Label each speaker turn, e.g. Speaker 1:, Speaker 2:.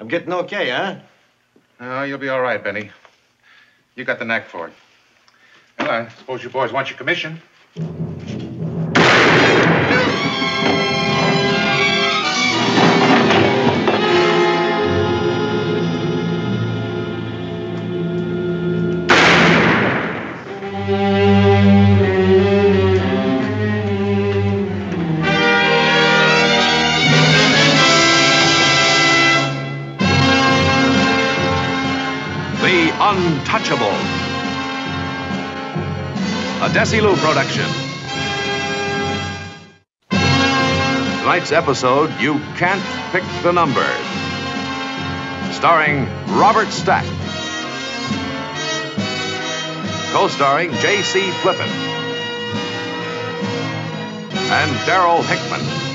Speaker 1: I'm getting okay, huh?
Speaker 2: Oh, you'll be all right, Benny. You got the knack for it. Well, I suppose you boys want your commission.
Speaker 3: The Untouchable. A Desilu production. Tonight's episode, You Can't Pick the Number. Starring Robert Stack. Co-starring J.C. Flippin. And Darryl Hickman.